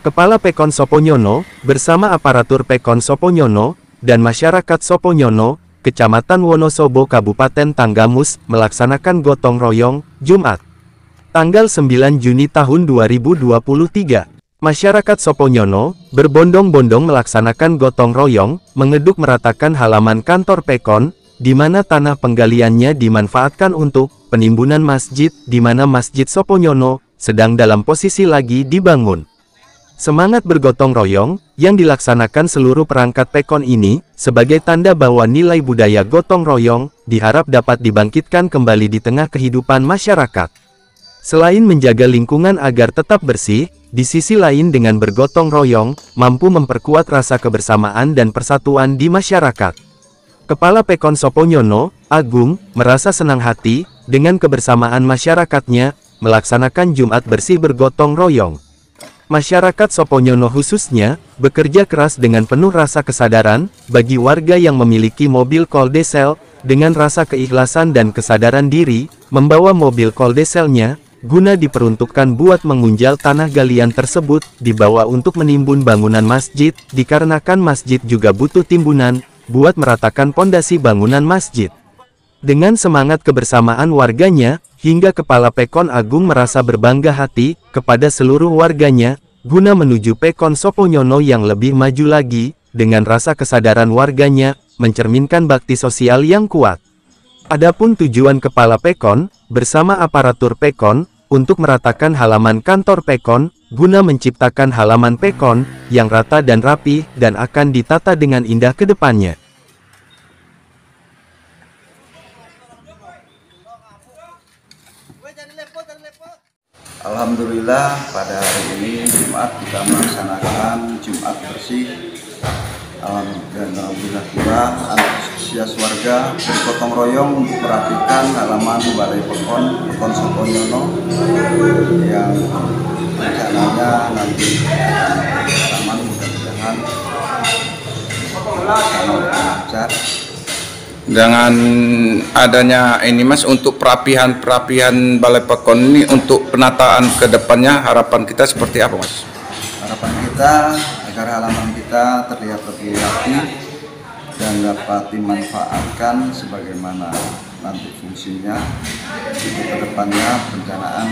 Kepala Pekon Soponyono, bersama aparatur Pekon Soponyono, dan masyarakat Soponyono, Kecamatan Wonosobo Kabupaten Tanggamus, melaksanakan gotong royong, Jumat. Tanggal 9 Juni tahun 2023. Masyarakat Soponyono, berbondong-bondong melaksanakan gotong royong, mengeduk meratakan halaman kantor Pekon, di mana tanah penggaliannya dimanfaatkan untuk penimbunan masjid, di mana Masjid Soponyono sedang dalam posisi lagi dibangun. Semangat bergotong royong, yang dilaksanakan seluruh perangkat pekon ini, sebagai tanda bahwa nilai budaya gotong royong, diharap dapat dibangkitkan kembali di tengah kehidupan masyarakat. Selain menjaga lingkungan agar tetap bersih, di sisi lain dengan bergotong royong, mampu memperkuat rasa kebersamaan dan persatuan di masyarakat. Kepala Pekon Soponyono, Agung, merasa senang hati, dengan kebersamaan masyarakatnya, melaksanakan Jumat bersih bergotong royong. Masyarakat Soponyono khususnya, bekerja keras dengan penuh rasa kesadaran, bagi warga yang memiliki mobil koldesel, dengan rasa keikhlasan dan kesadaran diri, membawa mobil koldeselnya, guna diperuntukkan buat mengunjal tanah galian tersebut, dibawa untuk menimbun bangunan masjid, dikarenakan masjid juga butuh timbunan, buat meratakan pondasi bangunan masjid. Dengan semangat kebersamaan warganya, hingga Kepala Pekon Agung merasa berbangga hati, kepada seluruh warganya, guna menuju Pekon Soponyono yang lebih maju lagi, dengan rasa kesadaran warganya, mencerminkan bakti sosial yang kuat. Adapun tujuan Kepala Pekon, bersama aparatur Pekon, untuk meratakan halaman kantor Pekon, guna menciptakan halaman Pekon, yang rata dan rapi, dan akan ditata dengan indah ke depannya. Alhamdulillah pada hari ini Jumat kita melaksanakan Jumat bersih. Alhamdulillah pula antusias warga bergotong royong untuk merapikan halaman Balai Pekon Pekon Soponyono yang rencananya nanti taman mudah-mudahan lancar dengan adanya ini mas untuk perapihan-perapihan Balai Pekon ini untuk penataan ke depannya harapan kita seperti apa mas? Harapan kita agar halaman kita terlihat lebih rapi dan dapat dimanfaatkan sebagaimana nanti fungsinya. Untuk ke depannya perencanaan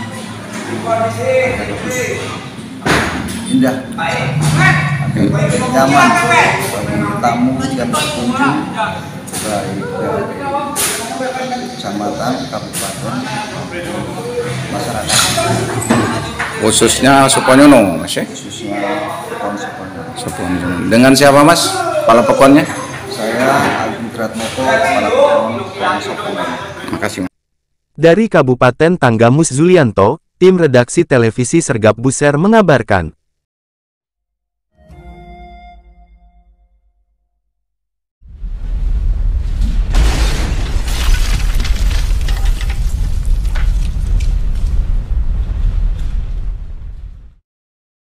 agar lebih indah agar lebih nyaman bagi tamu dan pengunjung baik dari kecamatan, kabupaten, masyarakat. Khususnya Suponyono, Mas ya? Khususnya Pekon Suponyono. Suponyono. Dengan siapa Mas? Kepala Pekonnya? Saya Agung Tratmoko, Kepala Pekon Pekon Suponyono. Makasih Mas. Dari Kabupaten Tanggamus Zulianto, tim redaksi televisi Sergap Buser mengabarkan.